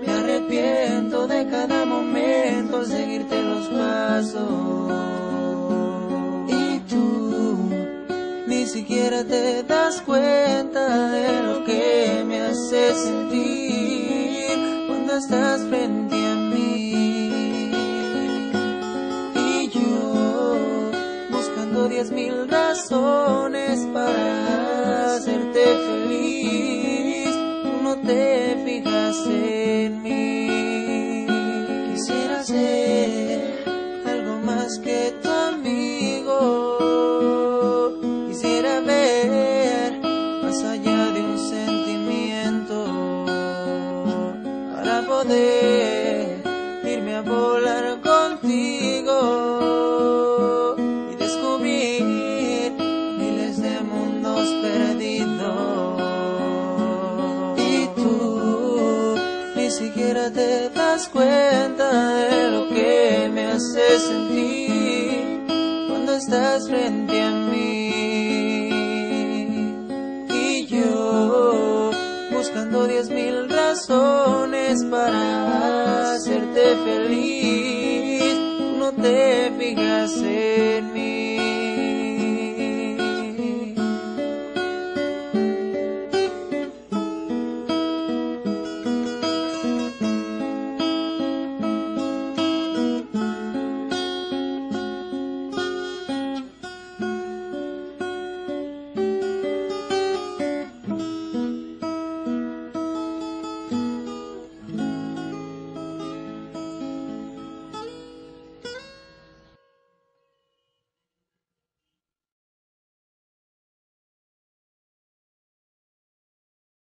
Me arrepiento de cada momento seguirte los pasos. Y tú ni siquiera te das cuenta de lo que me hace sentir cuando estás frente a mí. Y yo buscando diez mil razones te fijas en mí. Quisiera ser algo más que tu amigo. Quisiera ver más allá de un sentimiento para poder irme a volar contigo te das cuenta de lo que me hace sentir cuando estás frente a mí. Y yo buscando diez mil razones para hacerte feliz, no te fijas en mí.